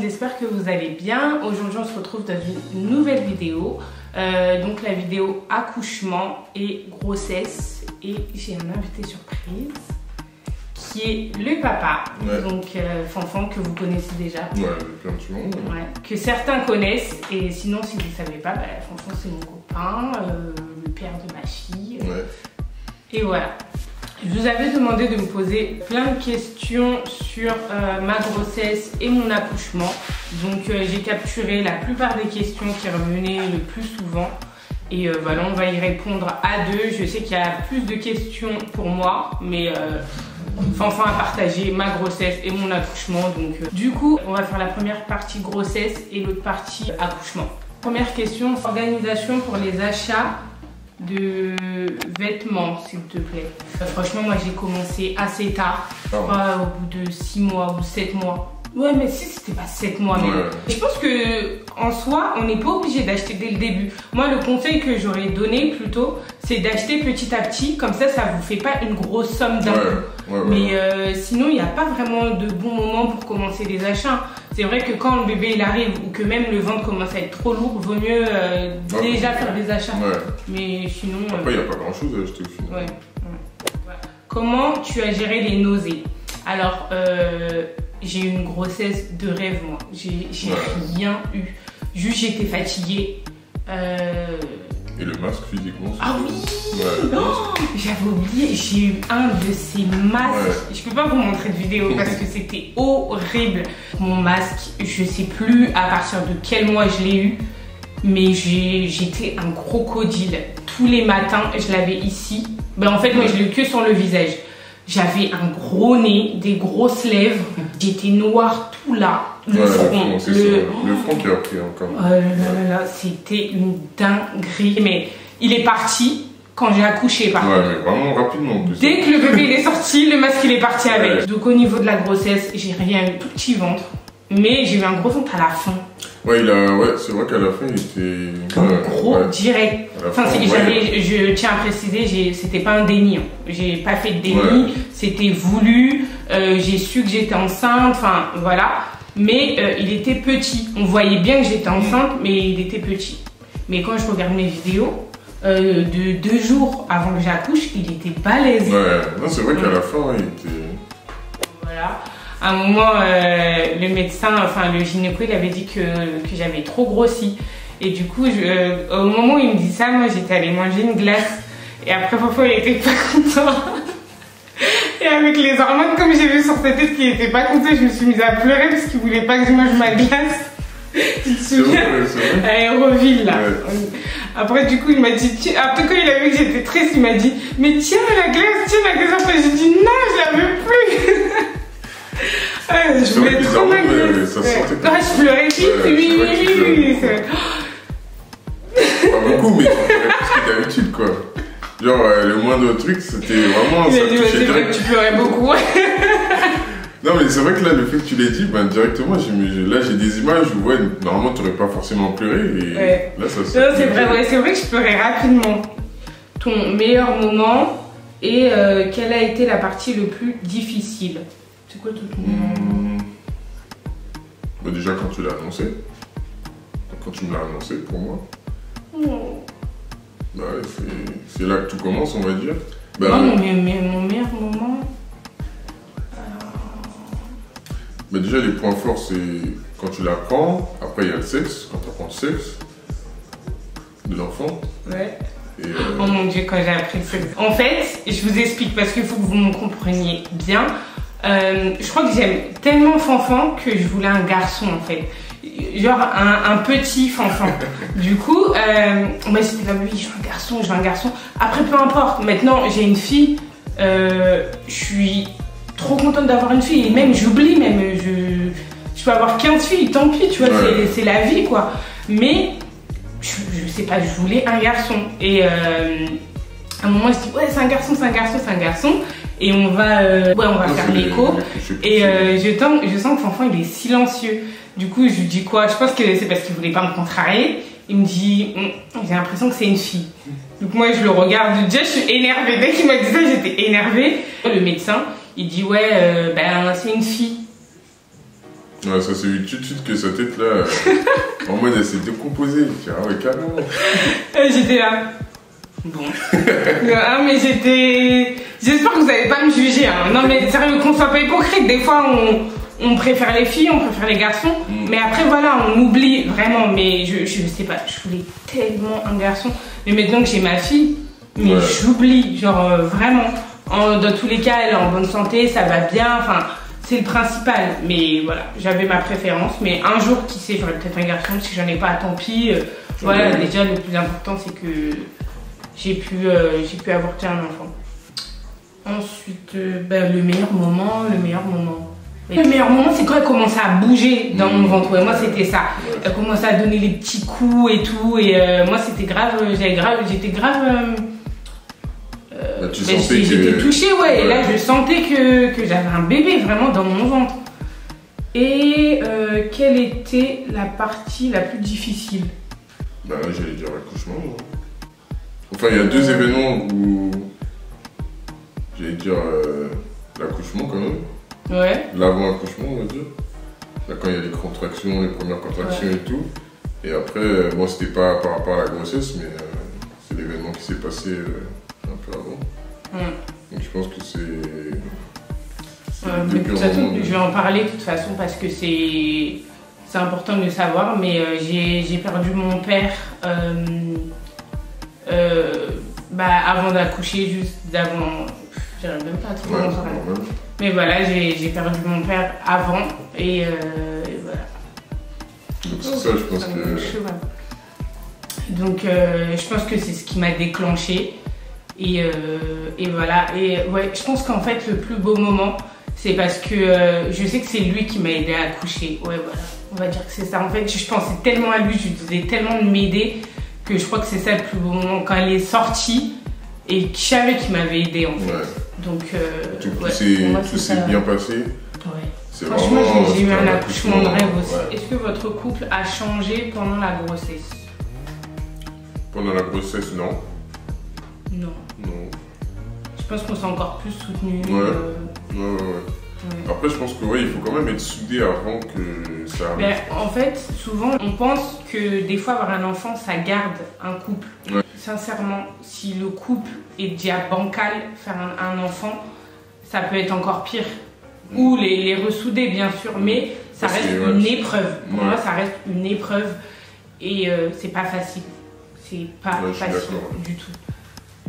j'espère que vous allez bien. Aujourd'hui on se retrouve dans une nouvelle vidéo. Euh, donc la vidéo accouchement et grossesse. Et j'ai un invité surprise qui est le papa, Ouais. donc euh, Fanfan que vous connaissez déjà. Ouais, plein de monde. Ouais, que certains connaissent et sinon si vous ne savez pas, bah, Fanfan c'est mon copain, euh, le père de ma fille. Ouais. Et voilà. Je vous avais demandé de me poser plein de questions sur euh, ma grossesse et mon accouchement. Donc euh, j'ai capturé la plupart des questions qui revenaient le plus souvent. Et euh, voilà, on va y répondre à deux. Je sais qu'il y a plus de questions pour moi, mais Fanfan a partagé ma grossesse et mon accouchement. Donc du coup, on va faire la première partie grossesse et l'autre partie accouchement. Première question, organisation pour les achats de vêtements, s'il te plaît. Euh, franchement, moi, j'ai commencé assez tard. Je Ah crois au bout de 6 mois ou 7 mois. Ouais, mais si, c'était pas 7 mois. Mais... Ouais. Je pense que en soi, on n'est pas obligé d'acheter dès le début. Moi, le conseil que j'aurais donné plutôt, c'est d'acheter petit à petit. Comme ça, ça vous fait pas une grosse somme d'un Ouais, ouais. Mais euh, sinon, il n'y a pas vraiment de bon moment pour commencer les achats. C'est vrai que quand le bébé il arrive ou que même le ventre commence à être trop lourd, vaut mieux euh, Ouais. déjà faire des achats. Ouais. Mais sinon. euh, Après, il n'y a pas grand chose à acheter au. Ouais. Comment tu as géré les nausées? Alors, euh, j'ai eu une grossesse de rêve, moi. J'ai rien eu. Juste, j'étais fatiguée. Et le masque, physiquement, Ah oui Ouais. Oh, J'avais oublié, j'ai eu un de ces masques. Ouais. Je peux pas vous montrer de vidéo parce que c'était horrible. Mon masque, je sais plus à partir de quel mois je l'ai eu, mais j'étais un crocodile. Tous les matins, je l'avais ici. Ben, en fait, moi, je l'ai eu que sur le visage. J'avais un gros nez, des grosses lèvres. J'étais noire tout là. Le Ouais, front, c'est le, ça. Le front qui a pris encore. Oh là là là c'était une dinguerie. Mais il est parti quand j'ai accouché par Ouais, contre. mais vraiment rapidement plus. Dès que le bébé il est sorti, le masque il est parti avec. Ouais. Donc au niveau de la grossesse, j'ai rien eu, tout petit ventre. Mais j'ai eu un gros ventre à la fin. Ouais, il a... ouais c'est vrai qu'à la fin, il était. Un ouais, gros ouais. direct. Enfin, fin, ouais. je tiens à préciser, c'était pas un déni. hein. J'ai pas fait de déni, Ouais. c'était voulu. euh, j'ai su que j'étais enceinte. Enfin, voilà. Mais euh, il était petit. On voyait bien que j'étais enceinte, mais il était petit. Mais quand je regarde mes vidéos, euh, de deux jours avant que j'accouche, il était balèze. Ouais, non, c'est vrai qu'à la fin, il était. Voilà. À un moment, euh, le médecin, enfin le gynéco, il avait dit que, que j'avais trop grossi. Et du coup, je- euh, au moment où il me dit ça, moi j'étais allée manger une glace. Et après, parfois, il était pas content. Et avec les hormones, comme j'ai vu sur sa tête qu'il était pas content, je me suis mise à pleurer parce qu'il voulait pas que je mange ma glace. Tu te souviens? vrai, à Aéroville là. Ouais. Après du coup il m'a dit après quand il a vu que j'étais triste il m'a dit mais tiens la glace tiens la glace après j'ai dit non je la veux plus. Ouais, je voulais trop Ouais. Ah, je pleurais vite oui oui oui, Pas beaucoup, mais tu pleurais plus que d'habitude, quoi. Genre, euh, le moindre truc, c'était vraiment. Il ça a dit c'est vrai que tu pleurais beaucoup. Non, mais c'est vrai que là, le fait que tu l'aies dit, ben, directement, là, j'ai des images où, ouais, normalement, tu n'aurais pas forcément pleuré. Et Ouais. là, ça Non, c'est vrai, ouais, c'est vrai que je pleurais rapidement. Ton meilleur moment et euh, quelle a été la partie le plus difficile? C'est quoi tout ton Hmm. Bah, déjà, quand tu l'as annoncé. Quand tu me l'as annoncé, pour moi. Oh. Bah, c'est- là que tout commence, on va dire. Bah, Moi, mon, me- me- mon meilleur moment, bah, déjà, les points forts, c'est quand tu l'apprends. Après, il y a le sexe, quand tu apprends le sexe de l'enfant. ouais. Et, euh, Oh mon dieu, quand j'ai appris le sexe. En fait, je vous explique parce qu'il faut que vous me compreniez bien. Euh, je crois que j'aime tellement Fanfan que je voulais un garçon en fait. Genre un, un petit Fanfan. du coup, euh, moi j'étais là, oui, je veux un garçon, je veux un garçon. Après, peu importe. Maintenant, j'ai une fille. euh, je suis trop contente d'avoir une fille. Et même, j'oublie, même, je, je peux avoir 15 filles, tant pis, tu vois, Ouais. c'est- la vie quoi. Mais je, je sais pas, je voulais un garçon. Et euh, à un moment, je dis, ouais, c'est un garçon, c'est un garçon, c'est un garçon. Et on va, euh, ouais, on va non, faire l'écho. Et euh, je, je sens que Fanfan, il est silencieux. Du coup, je lui dis quoi? Je pense que c'est parce qu'il voulait pas me contrarier. Il me dit, Hum, j'ai l'impression que c'est une fille. Donc moi, je le regarde. Déjà, je suis énervée. Dès qu'il m'a dit ça, j'étais énervée. Le médecin, il dit, ouais, euh, ben, c'est une fille. Ouais, ça s'est vu tout de suite que sa tête là, en mode elle s'est décomposée. Je dis, ah ouais, carrément. J'étais là. Bon. ah, mais j'étais. J'espère que vous n'allez pas me juger. Hein. Non, mais sérieux, qu'on soit pas hypocrite. Des fois, on, on préfère les filles, on préfère les garçons. Mm. Mais après, voilà, on oublie vraiment. Mais je, je sais pas, je voulais tellement un garçon. Mais maintenant que j'ai ma fille, mais Ouais. j'oublie. Genre, euh, vraiment. En- dans tous les cas, elle est en bonne santé, ça va bien. Enfin, c'est le principal. Mais voilà, j'avais ma préférence. Mais un jour, qui sait, j'aurai peut-être un garçon. Si j'en ai pas, tant pis. Euh, voilà, Ouais. déjà, le plus important, c'est que j'ai pu, euh, j'ai pu avorter un enfant. Ensuite, euh, ben, le meilleur moment, le meilleur moment. Le meilleur moment, c'est quand elle commençait à bouger dans mon ventre. Ouais, moi, c'était ça. Elle commençait à donner les petits coups et tout. Et euh, moi, c'était grave, j'avais grave, j'étais grave. Bah, tu ben, sentais J'étais que. touchée, ouais. Et là, je sentais que, que j'avais un bébé vraiment dans mon ventre. Et euh, quelle était la partie la plus difficile? Bah j'allais dire l'accouchement. hein. Enfin, il y a deux événements où. J'allais dire euh, l'accouchement quand même. Ouais. L'avant-accouchement, on va dire. Là, quand il y a les contractions, les premières contractions et tout. Et après, euh, bon, c'était pas par rapport à la grossesse, mais euh, c'est l'événement qui s'est passé euh, un peu avant. Donc je pense que c'est. mais de toute façon, moment. je vais en parler de toute façon parce que c'est c'est important de le savoir. Mais j'ai perdu mon père bah, avant d'accoucher, juste d'avant. J'arrive même pas à trouver Ouais, mon. Mais voilà, j'ai perdu mon père avant et, euh, et voilà. Donc c'est ça, je pense que. Donc euh, je pense que c'est ce qui m'a déclenché. Et, euh, et voilà. Et ouais, je pense qu'en fait le plus beau moment, c'est parce que euh, je sais que c'est lui qui m'a aidé à accoucher. Ouais, voilà. On va dire que c'est ça. En fait, je pensais tellement à lui, je lui disais tellement de m'aider que je crois que c'est ça le plus beau moment quand elle est sortie et que je savais qu'il m'avait aidé en fait. Ouais, Donc euh, tout, ouais, s'est- moi, tout bien passé. Ouais. C'est Franchement, vraiment. j'ai- eu un accouchement de rêve aussi. Est-ce que votre couple a changé pendant la grossesse? Pendant la grossesse, non. Non. Non. Je pense qu'on s'est encore plus soutenu. Ouais. euh, Ouais, ouais, ouais. Après, je pense que ouais, il faut quand même être soudé avant que ça arrive. Ben, en fait, souvent, on pense que des fois, avoir un enfant, ça garde un couple. Ouais. Sincèrement, si le couple est déjà bancal, faire un, un enfant, ça peut être encore pire. Ou les, les ressouder, bien sûr, mais ça Parce que, reste une épreuve. Pour moi, ça reste une épreuve et euh, c'est pas facile. C'est pas facile du tout.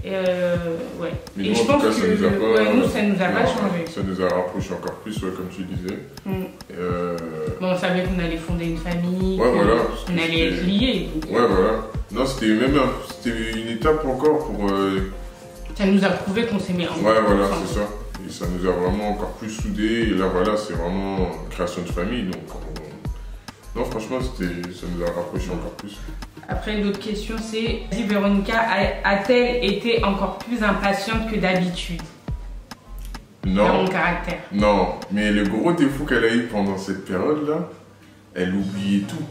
Et euh, ouais. Mais et nous, je en tout pense que ça nous a pas. ouais, nous, ça nous a pas changé. Ça nous a rapprochés encore plus, ouais, comme tu disais. Mm. Euh, Bon, on savait qu'on allait fonder une famille, Ouais, voilà. on allait être liés. donc, Ouais, voilà. Non, c'était même un- une étape encore pour. euh, Ça nous a prouvé qu'on s'aimait encore. Ouais, voilà, c'est ça. Et ça nous a vraiment encore plus soudés. Et là, voilà, c'est vraiment création de famille. Donc, non, franchement, ça nous a rapprochés encore plus. Après, l'autre question, c'est si Véronica a-t-elle été encore plus impatiente que d'habitude? Dans Non, mon caractère non, mais le gros défaut qu'elle a eu pendant cette période-là, elle oubliait tout.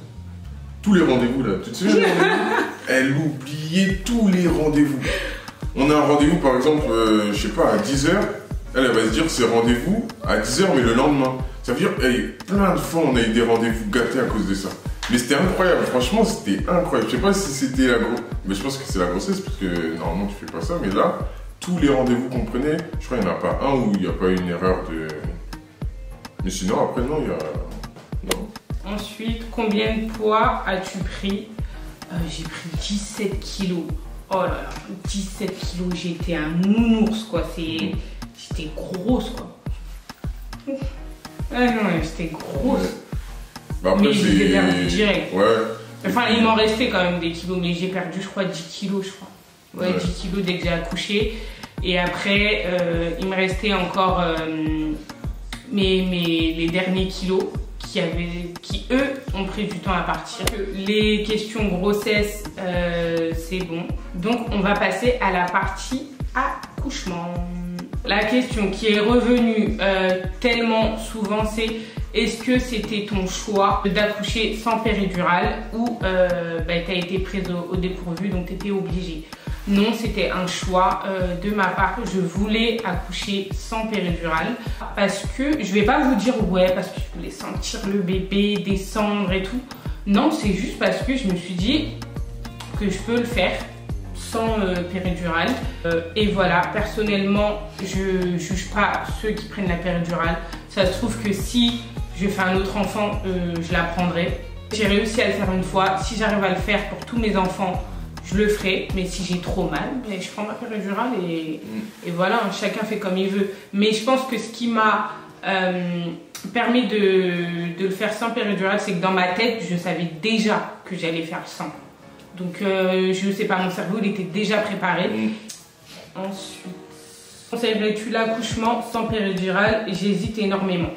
Tous les rendez-vous, là. Tu te souviens? Elle oubliait tous les rendez-vous. On a un rendez-vous, par exemple, euh, je sais pas, à 10h. Elle, elle va se dire c'est rendez-vous à 10h, mais le lendemain. Dire, hey, plein de fois, on a eu des rendez-vous gâtés à cause de ça. Mais c'était incroyable, franchement, c'était incroyable. Je sais pas si c'était la grossesse, mais je pense que c'est la grossesse, parce que normalement, tu fais pas ça. Mais là, tous les rendez-vous qu'on prenait, je crois qu'il n'y en a pas un où il n'y a pas eu une erreur de. Mais sinon, après, non, il y a. Non. Ensuite, combien de poids as-tu pris? Euh, J'ai pris 17 kilos. Oh là là, 17 kilos, j'étais un nounours quoi. C'est... J'étais grosse quoi. Ah non, grosse. Ouais. Bah, après, Mais je les ai c'est. perdus direct. Ouais. Enfin, il m'en restait quand même des kilos, mais j'ai perdu, je crois, 10 kilos, je crois. Ouais, Ouais. 10 kilos dès que j'ai accouché. Et après, euh, il me restait encore euh, mes, mes- les derniers kilos qui, avaient, qui, eux, ont pris du temps à partir. Les questions grossesse, euh, c'est bon. Donc, on va passer à la partie accouchement. La question qui est revenue euh, tellement souvent, c'est est-ce que c'était ton choix d'accoucher sans péridurale ou euh, bah, t'as été prise au, dépourvu, donc t'étais obligée? Non, c'était un choix euh, de ma part. Je voulais accoucher sans péridurale parce que je vais pas vous dire ouais parce que je voulais sentir le bébé descendre et tout. Non, c'est juste parce que je me suis dit que je peux le faire sans euh, péridurale. Euh, et voilà, personnellement, je juge pas ceux qui prennent la péridurale. Ça se trouve que si je fais un autre enfant, je la prendrai. J'ai réussi à le faire une fois. Si j'arrive à le faire pour tous mes enfants, je le ferai, mais si j'ai trop mal, ben, je prends ma péridurale et, mm. et voilà, chacun fait comme il veut. Mais je pense que ce qui m'a euh, permis de, de, le faire sans péridurale, c'est que dans ma tête, je savais déjà que j'allais faire sans. Donc euh, je ne sais pas, mon cerveau, il était déjà préparé. Mm. Ensuite, conseillerais-tu l'accouchement sans péridurale J'hésite énormément.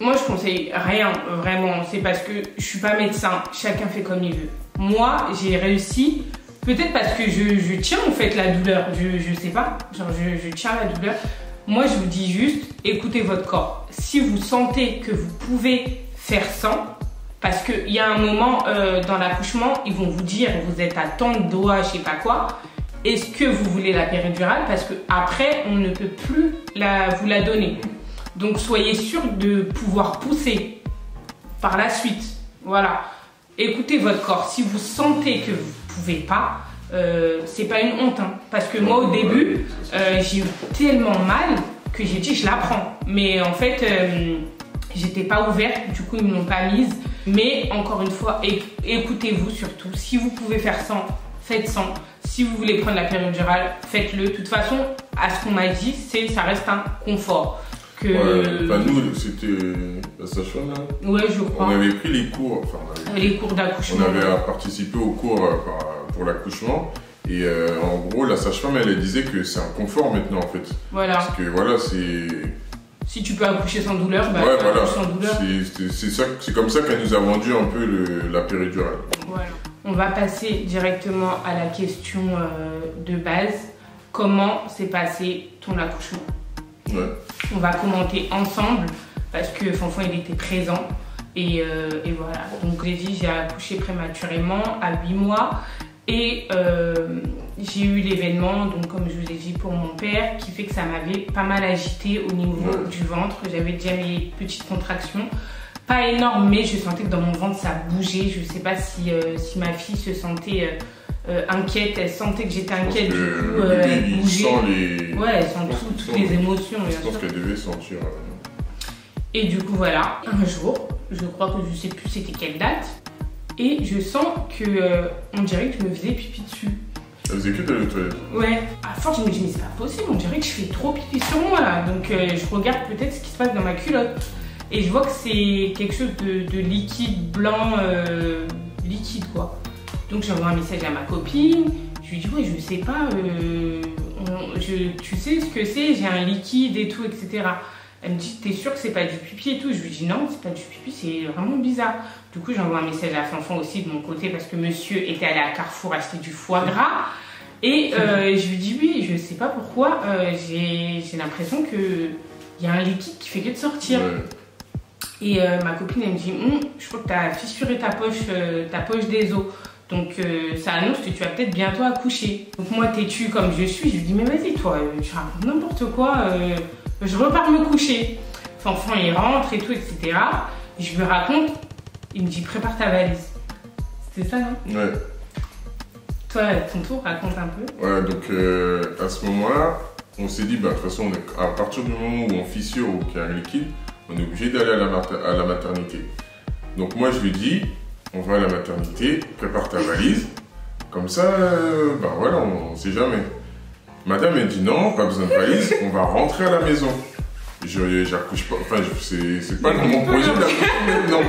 Moi, je conseille rien, vraiment. C'est parce que je suis pas médecin. Chacun fait comme il veut. Moi, j'ai réussi, peut-être parce que je, tiens en fait la douleur, je, je sais pas, genre je, tiens la douleur. Moi, je vous dis juste, écoutez votre corps. Si vous sentez que vous pouvez faire sans, parce qu'il y a un moment euh, dans l'accouchement, ils vont vous dire, vous êtes à tant de doigts, je sais pas quoi. Est-ce que vous voulez la péridurale? Parce que après, on ne peut plus la, vous la donner. Donc, soyez sûr de pouvoir pousser par la suite. Voilà écoutez votre corps. Si vous sentez que vous pouvez pas, euh, c'est pas une honte. Hein. parce que moi, au début, euh, j'ai eu tellement mal que j'ai dit je la prends. Mais en fait, euh, j'étais pas ouverte, du coup, ils ne m'ont pas mise. Mais encore une fois, écoutez-vous surtout. Si vous pouvez faire sans, faites sans. Si vous voulez prendre la péridurale, faites-le. De toute façon, à ce qu'on m'a dit, c'est ça reste un confort. Ouais, nous, c'était la sage-femme là. Ouais, je crois. On avait pris les cours, enfin, les cours d'accouchement. On avait participé au cours euh, pour l'accouchement. Et euh, en gros, la sage-femme, elle, disait que c'est un confort maintenant, en fait. Voilà. Parce que voilà, c'est. Si tu peux accoucher sans douleur, bah, ouais, voilà. sans douleur. C'est comme ça qu'elle nous a vendu un peu le, la péridurale. Voilà. On va passer directement à la question euh, de base. Comment s'est passé ton accouchement? On va commenter ensemble parce que Fanfan il était présent. Et, euh, voilà. Donc j'ai dit j'ai accouché prématurément à 8 mois. Et euh, j'ai eu l'événement, donc comme je vous ai dit pour mon père, qui fait que ça m'avait pas mal agité au niveau du ventre. J'avais déjà mes petites contractions. Pas énormes, mais je sentais que dans mon ventre ça bougeait. Je sais pas si, euh, si ma fille se sentait euh, inquiète, elle sentait que j'étais inquiète, du coup, euh, elle bougeait. Les... Ouais, elle sent toutes les émotions. Je pense qu'elle devait sentir. Euh, et du coup, voilà, un jour, je crois que je sais plus c'était quelle date, et je sens que on dirait que je me faisais pipi dessus. Elle faisait que de toilette Ouais. À force, je me dis, mais c'est pas possible, on dirait que je fais trop pipi sur moi là. Donc, je regarde peut-être ce qui se passe dans ma culotte. Et je vois que c'est quelque chose de, de liquide, blanc, liquide quoi. Donc j'envoie un message à ma copine, je lui dis ouais je sais pas, euh, tu sais ce que c'est, j'ai un liquide et tout, etc. Elle me dit t'es sûr que c'est pas du pipi et tout? Je lui dis non c'est pas du pipi, c'est vraiment bizarre. Du coup j'envoie un message à Fanfan aussi de mon côté parce que monsieur était allé à Carrefour acheter du foie gras. Et euh, je lui dis oui, je sais pas pourquoi, euh, j'ai l'impression que il y a un liquide qui fait que de sortir. Et ma copine elle me dit hum, je crois que tu as fissuré ta poche, ta poche des os. Donc euh, ça annonce que tu vas peut-être bientôt accoucher. Donc moi têtu comme je suis, je lui dis mais vas-y toi, euh, tu racontes n'importe quoi, euh, je repars me coucher. Fanfan il rentre et tout, etc. Je lui raconte, il me dit prépare ta valise. C'était ça non? Ouais. Toi, ton tour, raconte un peu. Ouais, donc à ce moment-là, on s'est dit, bah, de toute façon, à partir du moment où on fissure ou qu'il y a un liquide, on est obligé d'aller à, à la maternité. Donc moi je lui dis, on va à la maternité, prépare ta valise. Comme ça, euh, ben voilà, on, ne sait jamais. Madame, elle dit non, pas besoin de valise, on va rentrer à la maison. Je j'accouche pas, enfin, c'est pas mon projet d'accoucher, non.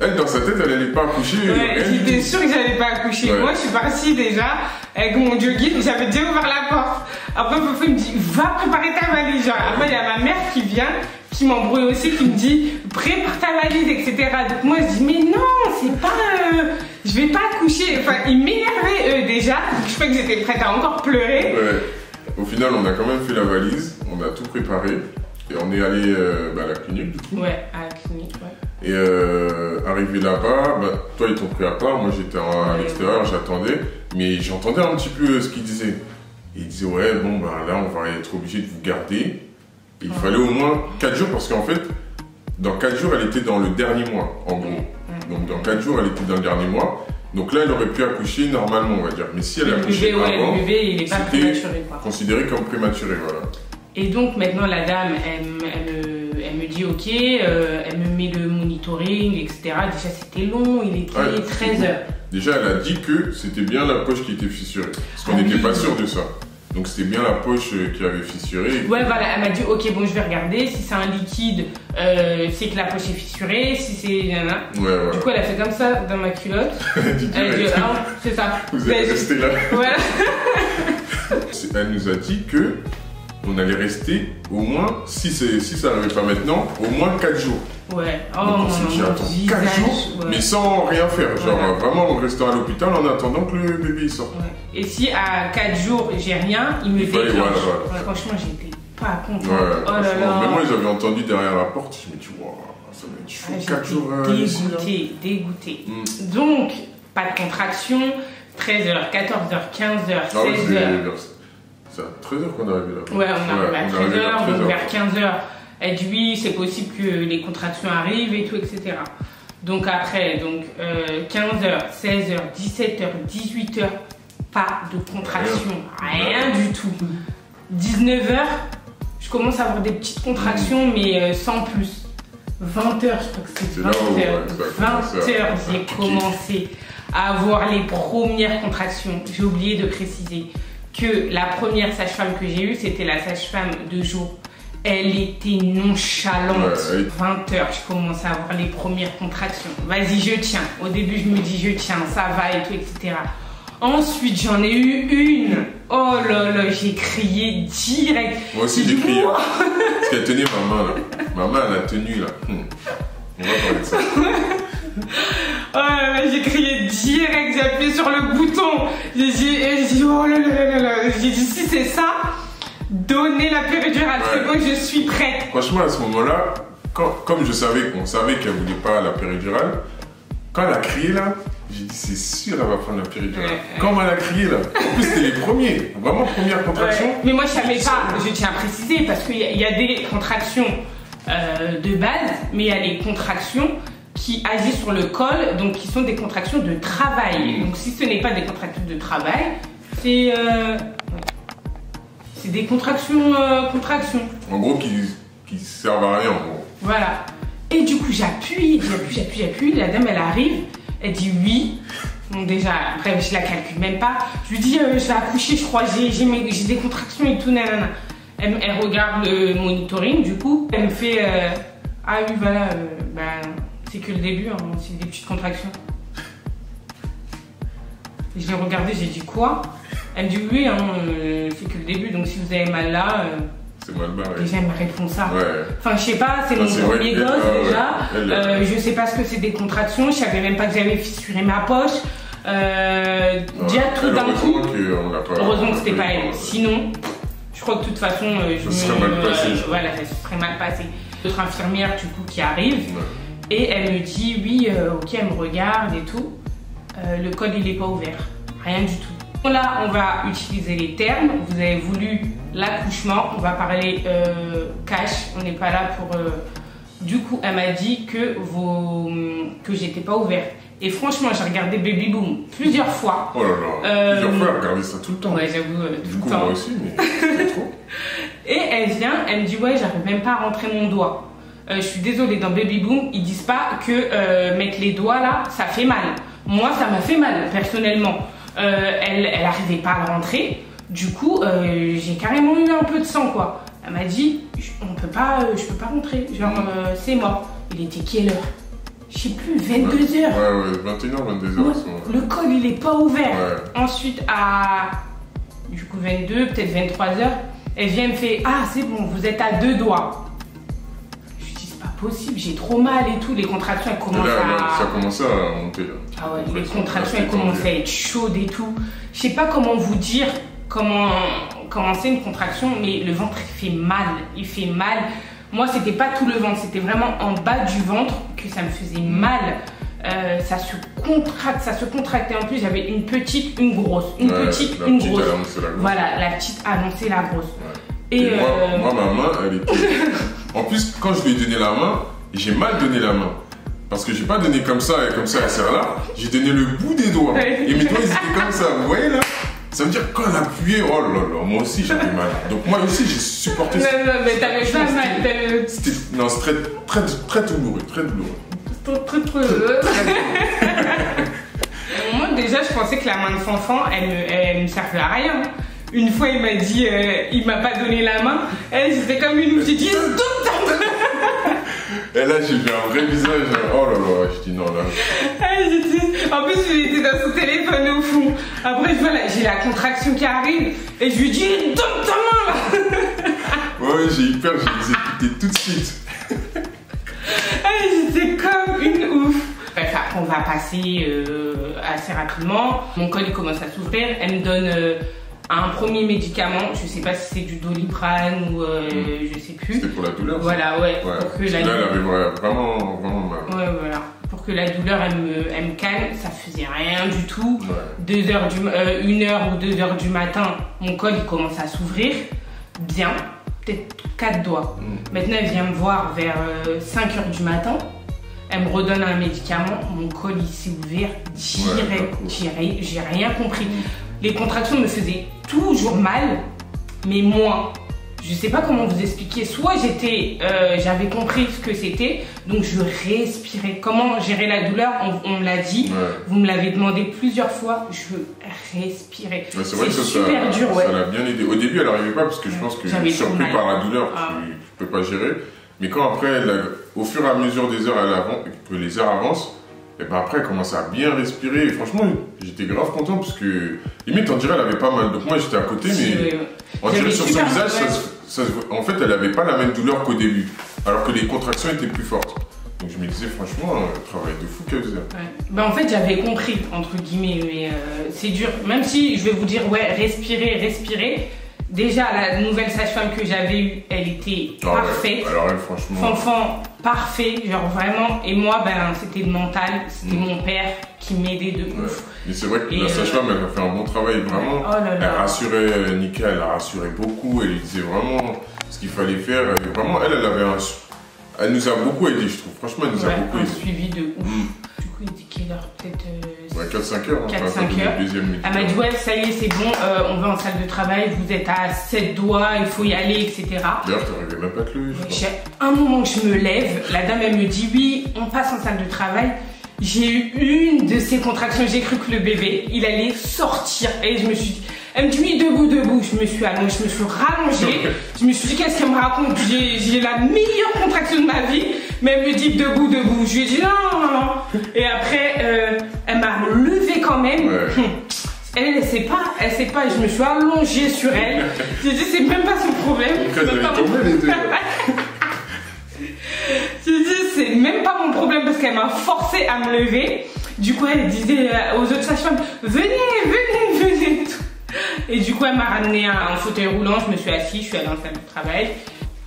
Elle, dans sa tête, elle n'allait pas accoucher. Ouais, j'étais sûre que j'allais pas accoucher. Moi, je suis partie déjà avec mon jogging, j'avais déjà ouvert la porte. Après, Fofo, me dit, va préparer ta valise. après, il y a ma mère qui vient, qui m'embrouille aussi, qui me dit prépare ta valise, etc. Donc moi je dis mais non, c'est pas, euh, je vais pas accoucher. Enfin, ils m'énervaient eux déjà. Je crois que j'étais prête à encore pleurer. Ouais. Au final, on a quand même fait la valise, on a tout préparé et on est allé euh, bah, à la clinique du coup. Ouais, à la clinique, ouais. Et euh, arrivé là-bas, bah, toi ils t'ont pris à part, moi j'étais à l'extérieur, j'attendais, mais j'entendais un petit peu ce qu'il disait. Et il disait ouais bon bah là on va être obligé de vous garder. Il Ouais. fallait au moins 4 jours parce qu'en fait, dans 4 jours elle était dans le dernier mois en gros. Ouais. Donc dans 4 jours elle était dans le dernier mois. Donc là elle aurait pu accoucher normalement on va dire. Mais si elle a Le accouché bébé, ouais, avant, le bébé, il est pas c'était- prématuré, quoi. considéré comme prématuré voilà. Et donc maintenant la dame, elle, elle ok, euh, elle me met le monitoring, etc. Déjà c'était long, il était Ouais, 13 heures. Déjà, elle a dit que c'était bien la poche qui était fissurée. Parce qu'on Ah n'était oui. pas sûr de ça. Donc c'était bien la poche euh, qui avait fissuré. Ouais voilà, elle m'a dit ok bon je vais regarder, si c'est un liquide, euh, c'est que la poche est fissurée, si c'est... Ouais, ouais. Du coup elle a fait comme ça dans ma culotte. Elle a dit ah, c'est ça. Vous êtes resté là. Voilà. Elle nous a dit que on allait rester au moins, si, si ça n'arrivait pas maintenant, au moins 4 jours. Ouais. Oh Donc on s'est dit, attends, 4 visage. jours, ouais. mais sans rien faire. Genre Ouais. vraiment en restant à l'hôpital en attendant que le bébé sorte. Ouais. Et si à 4 jours j'ai rien, il me Il fallait, voilà, franchement j'étais pas contente. Ouais, oh là là. Mais moi j'avais entendu derrière la porte, je me dis, waouh, ça va être chaud. Ah, 4 j'étais jours euh, ici, là. dégoûtée, dégoûtée. Mm. Donc, pas de contraction, 13h, 14h, 15h, Ah oui, 16h. C'est à 13h qu'on est arrivé là. Ouais, on arrive à on est arrivé 13h, donc 13h. vers 15h, elle dit oui, c'est possible que les contractions arrivent et tout, etc. Donc après, donc euh, 15h, 16h, 17h, 18h, pas de contraction, rien, du tout. 19h, je commence à avoir des petites contractions, mais euh, sans plus. 20h, je crois que c'est C'est 20h. là où, ouais, ça a commencé à- 20h, à j'ai commencé à avoir les premières contractions. J'ai oublié de préciser que la première sage-femme que j'ai eue, c'était la sage-femme de jour. Elle était nonchalante. Ouais, elle- 20h, je commence à avoir les premières contractions. Vas-y, je tiens. Au début, je me dis, je tiens, ça va et tout, etc. Ensuite, j'en ai eu une. Oh là là, j'ai crié direct. Moi aussi J'ai crié. Parce qu'elle tenait ma main là. Ma main elle a tenu là. Hmm. On va parler de ça. Oh là là, j'ai crié direct, j'ai appuyé sur le bouton. J'ai dit, oh là là là là là. J'ai dit, si c'est ça, donnez la péridurale. C'est Ouais. bon, je suis prête. Franchement à ce moment-là, comme je savais qu'on savait qu'elle voulait pas la péridurale, quand elle a crié là, j'ai dit c'est sûr elle va prendre la péridurale. Ouais. Quand elle a crié là, en plus c'était les premiers, vraiment première contraction. Ouais. Mais moi, je savais pas, je tiens à préciser, parce qu'il y, y a des contractions euh, de base, mais il y a les contractions qui agissent sur le col, donc qui sont des contractions de travail. Donc si ce n'est pas des contractions de travail, c'est euh, c'est des contractions, euh, contractions. En gros qui, qui servent à rien en gros. Voilà. Et du coup, j'appuie, j'appuie, j'appuie, j'appuie. La dame, elle arrive, elle dit oui. Bon, déjà, après, je la calcule même pas. Je lui dis, euh, je vais accoucher, je crois, j'ai, des contractions et tout, nanana. Elle, elle regarde le monitoring, du coup, elle me fait, euh, ah oui, voilà, c'est que le début, hein, c'est des petites contractions. Et je l'ai regardé, j'ai dit quoi? Elle me dit oui, hein, euh, c'est que le début, donc si vous avez mal là, euh, C'est mal barré. déjà elle me répond ça. Ouais. Enfin, je sais pas, c'est mon premier gosse ouais, déjà. Euh, je sais pas ce que c'est des contractions, je savais même pas que j'avais fissuré ma poche. Euh, déjà tout d'un coup. Heureusement que c'était pas elle. Sinon, je crois que de toute façon, je Ça me- serait mal passé, euh, voilà, ça se serait mal passé. L'autre infirmière, du coup, qui arrive, Ouais. Et elle me dit oui, euh, ok, elle me regarde et tout. Euh, le code, il est pas ouvert. Rien du tout. Là, on va utiliser les termes. Vous avez voulu l'accouchement. On va parler euh, cash. On n'est pas là pour. Du coup, elle m'a dit que vos que j'étais pas ouverte. Et franchement, j'ai regardé Baby Boom plusieurs fois. Oh là là. Euh, Plusieurs fois, elle regardait ça tout le temps. Ouais, j'avoue, euh, tout Du le coup, temps. moi aussi, mais trop. Et elle vient, elle me dit ouais, j'arrive même pas à rentrer mon doigt. Euh, je suis désolée, dans Baby Boom, ils disent pas que euh, mettre les doigts là, ça fait mal. Moi, ça m'a fait mal personnellement. Euh, elle, elle arrivait pas à rentrer. Du coup, j'ai carrément eu un peu de sang quoi. Elle m'a dit, on peut pas, je peux pas rentrer. Genre, c'est mort. Il était quelle heure? Je sais plus, 22 heures. Ouais, ouais, 21h, 22h. Ouais, à ce moment-là. le col il est pas ouvert. Ouais. Ensuite à du coup 22, peut-être 23 heures, elle vient me fait ah c'est bon, vous êtes à deux doigts. Possible, j'ai trop mal et tout, les contractions elles commencent là, là, ça à commençait à monter. Là. ah ouais, les contractions elles commencent à être chaudes et tout. Je sais pas comment vous dire comment c'est une contraction, mais le ventre il fait mal, il fait mal. Moi c'était pas tout le ventre, c'était vraiment en bas du ventre que ça me faisait mal. euh, ça se contracte, ça se contracte. Et en plus, j'avais une petite, une grosse. Une Ouais, petite, une petite, grosse. la grosse. Voilà, la petite annonçait la grosse. Ouais. Et, Et moi, euh, moi, ma main, elle était. en plus, quand je lui ai donné la main, j'ai mal donné la main. Parce que j'ai pas donné comme ça et comme ça, elle serre là. J'ai donné le bout des doigts. Et mes doigts, ils étaient comme ça. Vous voyez là Ça veut dire quand elle appuyait, oh là là, moi aussi j'avais mal. Donc moi aussi j'ai supporté ça. non, non, mais t'avais pas mal. non, c'est très, très, très douloureux, très douloureux. Trop, trop, trop. Moi, déjà, je pensais que la main de elle, me- elle me servait à rien. Une fois, il m'a dit, euh, il m'a pas donné la main. C'était comme une ouf. J'ai dit, donne ta main. Et là j'ai vu un vrai visage. Oh là là, je dis non là. J'étais- En plus, il était dans son téléphone au fond. Après, je j'ai la contraction qui arrive. Et je lui dis, donne ta main là. Ouais, j'ai eu peur, j'ai exécuté tout de suite. J'étais comme une ouf. Bref, après, on va passer euh, assez rapidement. Mon col, il commence à s'ouvrir. Elle me donne euh, un premier médicament. Je sais pas si c'est du doliprane ou euh, je sais plus. C'était pour la douleur. Voilà, ouais. Ouais. Pour que la là, elle avait vra- vraiment, vraiment mal. Ouais, voilà. Pour que la douleur, elle me, elle me calme. Ça faisait rien du tout. Ouais. Deux heures du, euh, une heure ou deux heures du matin, mon col, il commence à s'ouvrir. Bien. Peut-être quatre doigts. Mm. Maintenant, elle vient me voir vers 5 heures du matin. Elle me redonne un médicament. Mon col, il s'est ouvert direct. J'ai ri- J'ai rien compris. Les contractions me faisaient toujours mal, mais moins. Je sais pas comment vous expliquer. Soit j'étais, euh, j'avais compris ce que c'était, donc je respirais. Comment gérer la douleur? On, on me l'a dit. Ouais. Vous me l'avez demandé plusieurs fois. Je respirais. Ouais, c'est vrai que ça, ça, super dur, ouais. ça l'a bien aidé. Au début, elle n'arrivait pas parce que je pense que surpris par la douleur, Ah. tu, tu peux pas gérer. Mais quand après, elle au fur et à mesure des heures, elle avance, que les heures avancent, et ben après, elle commence à bien respirer. Et franchement, j'étais grave content parce que limite, on dirait elle avait pas mal. Donc moi, j'étais à côté, mais Euh, on dirait sur son visage, ça, ouais. se- ça se voit- en fait, elle avait pas la même douleur qu'au début, alors que les contractions étaient plus fortes. Donc je me disais, franchement, un travail de fou qu'elle faisait. Ouais. Ben, en fait, j'avais compris, entre guillemets, mais euh, c'est dur. Même si je vais vous dire, ouais, respirer, respirer. Déjà, la nouvelle sage-femme que j'avais eue, elle était Ah ouais. parfaite. Alors elle, franchement. Fanfan, parfait, genre vraiment. Et moi, ben, c'était le mental, c'était Mm. mon père qui m'aidait de Ouais. Mais c'est vrai que Et, la euh, sage-femme, elle a fait un bon travail, vraiment. Oh là Elle là. rassurait euh, Nika, elle la rassurait beaucoup, elle lui disait vraiment ce qu'il fallait faire. Et vraiment, elle, elle avait un. Elle nous a beaucoup aidé, je trouve. Franchement, elle nous a Ouais, beaucoup un aidé. suivi de ouf. Mm. Du coup, il dit quelle heure Peut-être. euh, Ouais, 4-5 heures. hein, 4-5 quand elle a donné heures. deuxième Elle m'a dit ouais ça y est c'est bon euh, on va en salle de travail vous êtes à 7 doigts il faut y aller etc. D'ailleurs, t'arrivais même pas à te lever, je crois. J'ai un moment que je me lève la dame elle me dit oui on passe en salle de travail j'ai eu une de ces contractions j'ai cru que le bébé il allait sortir. Et je me suis dit elle me dit oui debout debout. Je me suis allongée je me suis rallongée. Je me suis dit qu'est-ce qu'elle me raconte? J'ai la meilleure contraction de ma vie. Mais elle me dit debout debout. Je lui ai dit non non non et après euh, elle m'a levé quand même. Ouais. Elle, elle sait pas, elle sait pas, et je me suis allongée sur elle. J'ai dit, c'est même pas son problème. C'est même pas mon-. J'ai dit, c'est même pas mon problème parce qu'elle m'a forcé à me lever. Du coup, elle disait euh, aux autres sages-femmes, venez, venez, venez. Et du coup, elle m'a ramené un, un fauteuil roulant, je me suis assise, je suis allée en salle de travail.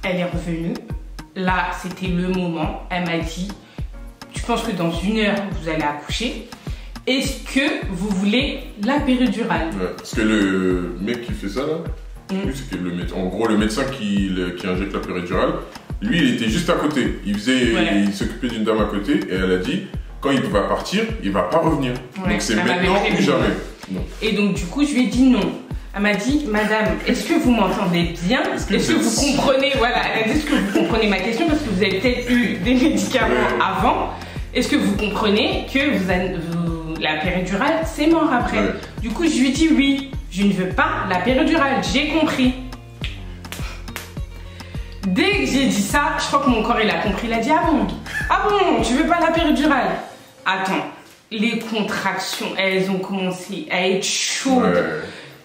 Elle est revenue. Là, c'était le moment. Elle m'a dit, tu penses que dans une heure, vous allez accoucher? Est-ce que vous voulez la péridurale? Ouais, parce que le mec qui fait ça là, Mm. c'est le en gros le médecin qui, le- qui injecte la péridurale, lui il était juste à côté. Il faisait, Ouais. il s'occupait d'une dame à côté et elle a dit quand il va partir, il va pas revenir. Ouais, Donc c'est maintenant ou jamais. Non. Et donc, du coup, je lui ai dit non. Elle m'a dit, madame, est-ce que vous m'entendez bien? Est-ce que vous comprenez? Voilà, elle a dit, est-ce que vous comprenez ma question? Parce que vous avez peut-être eu des médicaments Ouais. avant. Est-ce que vous comprenez que vous, avez- vous- la péridurale, c'est mort après? Ouais. Du coup, je lui ai dit oui, je ne veux pas la péridurale, j'ai compris. Dès que j'ai dit ça, je crois que mon corps il a compris, il a dit ah bon, ah bon, tu veux pas la péridurale Attends, les contractions, elles ont commencé à être chaudes. Ouais.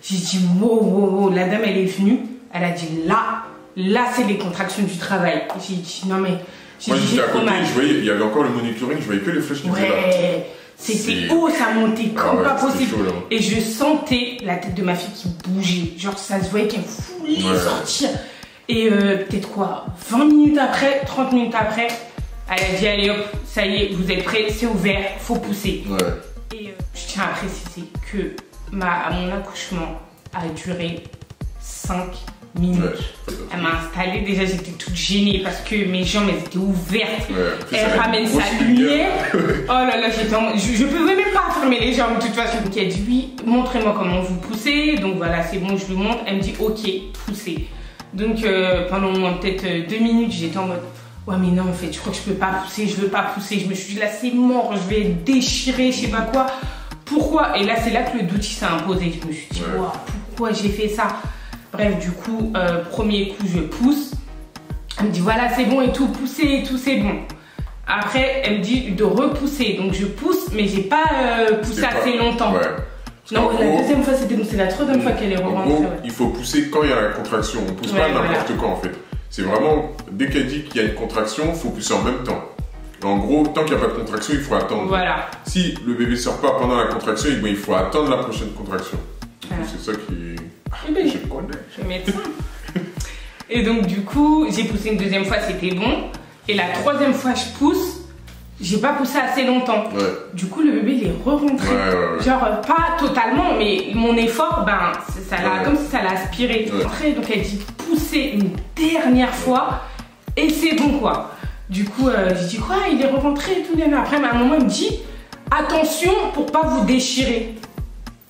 J'ai dit wow, wow, wow. La dame, elle est venue. Elle a dit là, là, c'est les contractions du travail. J'ai dit non, mais j'ai Moi dit j'étais à côté, je voyais, il y avait encore le monitoring, je voyais que les flèches qui faisaient là. C'était haut, ça montait Ah comme ouais, pas possible. chaud. Et je sentais la tête de ma fille qui bougeait. Genre, ça se voyait qu'elle voulait Ouais. sortir. Et euh, peut-être quoi 20 minutes après, 30 minutes après, Elle a dit allez hop, ça y est, vous êtes prêts, c'est ouvert, faut pousser. Ouais. Et euh, je tiens à préciser que ma, mon accouchement a duré 5 minutes. Ouais. Elle m'a installée, déjà j'étais toute gênée parce que mes jambes elles étaient ouvertes. Ouais. Elle ramène sa lumière. Oh là là, en... je, je pouvais même pas fermer les jambes de toute façon. Donc elle dit oui, montrez-moi comment vous poussez. Donc voilà, c'est bon, je lui montre. Elle me dit ok, poussez. Donc euh, pendant peut-être euh, deux minutes, j'étais en mode ouais mais non en fait, je crois que je peux pas pousser, je veux pas pousser. Je me suis dit là c'est mort, je vais être déchirée, je sais pas quoi. Pourquoi? Et là c'est là que le doute s'est imposé. Je me suis dit Ouais. Pourquoi j'ai fait ça? Bref, du coup, euh, premier coup, je pousse. Elle me dit voilà, c'est bon et tout, poussez et tout, c'est bon. Après, elle me dit de repousser. Donc je pousse, mais j'ai pas euh, poussé pas- assez longtemps. Ouais. Non, la gros- deuxième fois, c'était bon, c'est la troisième fois qu'elle est En rentrée. gros, ouais. il faut pousser quand il y a la contraction. On pousse Ouais, pas n'importe voilà. quand en fait. C'est vraiment, dès qu'elle dit qu'il y a une contraction, il faut pousser en même temps. En gros, tant qu'il n'y a pas de contraction, il faut attendre. Voilà. Si le bébé sort pas pendant la contraction, eh ben, il faut attendre la prochaine contraction. C'est ça qui. Ben, Je connais. je. Et donc, du coup, j'ai poussé une deuxième fois, c'était bon. Et la troisième fois, je pousse. J'ai pas poussé assez longtemps. Ouais, Du coup, le bébé, il est re-rentré. ouais, ouais. ouais. Genre, pas totalement, mais mon effort, ben, ça l'a, comme si ça l'a aspiré. Après, donc elle dit pousser une dernière fois, et c'est bon, quoi. Du coup, euh, j'ai dit quoi Il est rentré et tout. nanana. Après, mais à un moment, il me dit attention pour pas vous déchirer.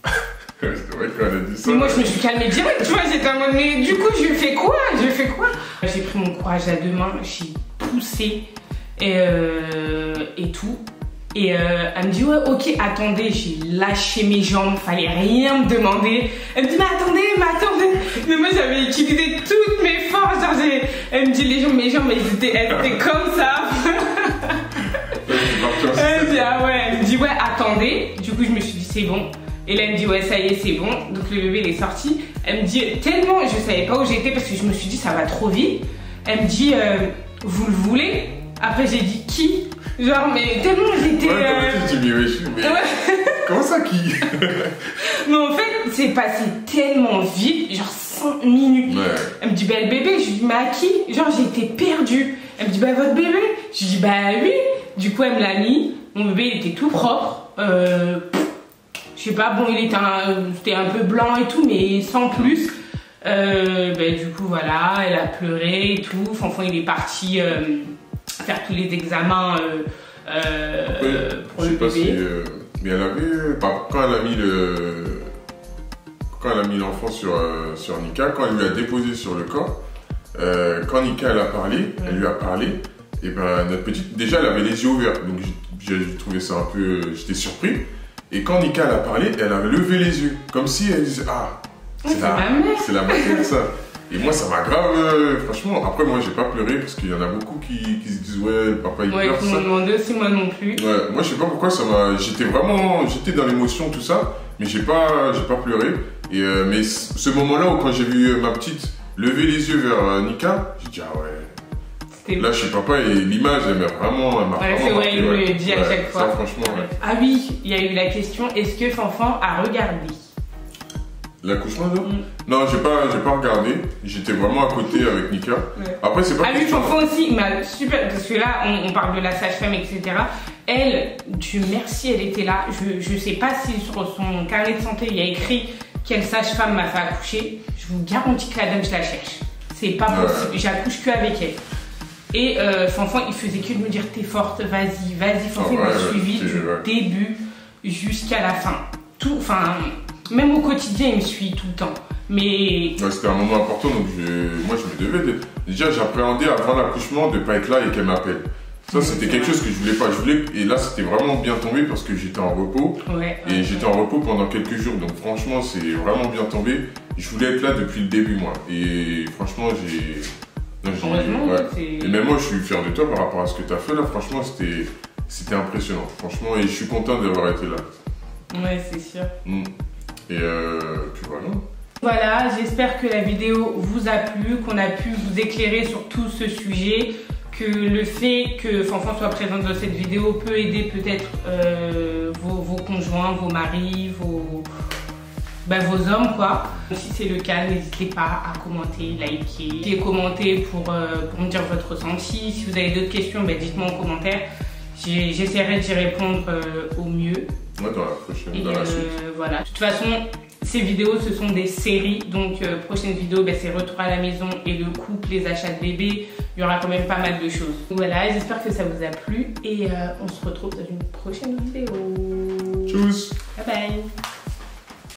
C'est vrai quand elle a dit ça. Mais moi, je me suis calmée direct, tu vois. J'étais en mode, mais du coup, je fais quoi? Je fais quoi? J'ai pris mon courage à deux mains, j'ai poussé et, euh, et tout. Et euh, elle me dit, ouais, ok, attendez, j'ai lâché mes jambes, fallait rien me demander. Elle me dit, mais attendez, mais attendez. Mais moi, j'avais utilisé toutes mes forces. Genre, elle me dit, les jambes, mes jambes, elles étaient, elles étaient comme ça. Elle me dit, ah ouais, elle me dit, ouais, attendez. Du coup, je me suis dit, c'est bon. Et là, elle me dit, ouais, ça y est, c'est bon. Donc, le bébé, il est sorti. Elle me dit, tellement, je savais pas où j'étais parce que je me suis dit, ça va trop vite. Elle me dit, euh, vous le voulez? Après, j'ai dit, qui? Genre, mais tellement j'étais. Ouais, euh, tu dis, mais mais ouais. comment ça qui? Mais en fait, c'est passé tellement vite, genre 5 minutes. Ouais. Elle me dit, bah le bébé, je lui dis, mais à qui? Genre, j'étais perdue. Elle me dit, bah votre bébé? Je lui dis, bah oui. Du coup, elle me l'a mis. Mon bébé, il était tout propre. Euh, je sais pas, bon, il était un, peu blanc et tout, mais sans plus. Euh, bah, du coup, voilà, elle a pleuré et tout. Fanfan, il est parti euh, faire tous les examens euh, euh, pour je le sais pas si. bébé. euh, mais elle avait. Quand elle a mis le. Quand elle a mis l'enfant sur, sur Nika, quand elle lui a déposé sur le corps, euh, quand Nika elle a parlé, elle lui a parlé, et ben notre petite. Déjà elle avait les yeux ouverts, donc j'ai trouvé ça un peu. J'étais surpris. Et quand Nika elle a parlé, elle a levé les yeux, comme si elle disait Ah, c'est la, ma mère. c'est la matière ça. Et moi ça m'a grave. euh, franchement, après moi j'ai pas pleuré parce qu'il y en a beaucoup qui, qui se disent Ouais, le papa il Ouais, pleure ils ça. m'ont demandé aussi, moi non plus. Ouais, moi je sais pas pourquoi ça m'a. J'étais vraiment. J'étais dans l'émotion, tout ça, mais j'ai pas, j'ai pas pleuré. Et euh, mais ce moment-là où quand j'ai vu euh, ma petite lever les yeux vers Nika, j'ai dit ah ouais. Là chez papa et l'image elle m'a vraiment. Elle m'a Ouais, c'est vrai, il me ouais. le dit à Ouais, chaque fois. Ça franchement, ouais. Ah oui, il y a eu la question est-ce que Fanfan a regardé? L'accouchement là Mm. Non, j'ai pas, j'ai pas regardé. J'étais vraiment à côté avec Nika. Ouais. Après c'est pas. Ah oui, Fanfan aussi, il m'a super. Parce que là, on, on parle de la sage-femme, etc. Elle, Dieu merci, elle était là. Je, je sais pas si sur son carnet de santé il y a écrit quelle sage-femme m'a fait accoucher. Je vous garantis que la dame, je la cherche. C'est pas Ouais. possible. J'accouche que avec elle. Et euh, Fanfan, il faisait que de me dire t'es forte, vas-y, vas-y. Il Ah ouais, m'a ouais, suivi du début jusqu'à la fin. Tout, enfin, même au quotidien, il me suit tout le temps. Mais Ouais, c'était un moment important, donc je- moi je me devais. de- Déjà, j'appréhendais avant l'accouchement de pas être là et qu'elle m'appelle. Ça, c'était quelque chose que je voulais pas. Je voulais, et là, c'était vraiment bien tombé parce que j'étais en repos. ouais. Et j'étais en repos pendant quelques jours, donc franchement, c'est vraiment bien tombé. Je voulais être là depuis le début, moi. Et franchement, j'ai. ouais. Et même moi, je suis fier de toi par rapport à ce que tu as fait là. Franchement, c'était. C'était impressionnant, franchement, et je suis content d'avoir été là. Ouais, c'est sûr. Mm. Et euh, puis voilà. Voilà, j'espère que la vidéo vous a plu, qu'on a pu vous éclairer sur tout ce sujet, que le fait que Fanfan soit présente dans cette vidéo peut aider peut-être euh, vos, conjoints, vos maris, vos, bah, vos hommes quoi. Si c'est le cas, n'hésitez pas à commenter, liker, et commenter pour, euh, me dire votre ressenti. Si vous avez d'autres questions, bah, dites-moi en commentaire. J'essaierai d'y répondre au mieux. Moi, dans la prochaine, Et dans la euh, suite. voilà. De toute façon, ces vidéos, ce sont des séries. Donc, euh, prochaine vidéo, bah, c'est retour à la maison et le couple, les achats de bébés. Il y aura quand même pas mal de choses. Donc, voilà, j'espère que ça vous a plu. Et euh, on se retrouve dans une prochaine vidéo. Tchuss Bye bye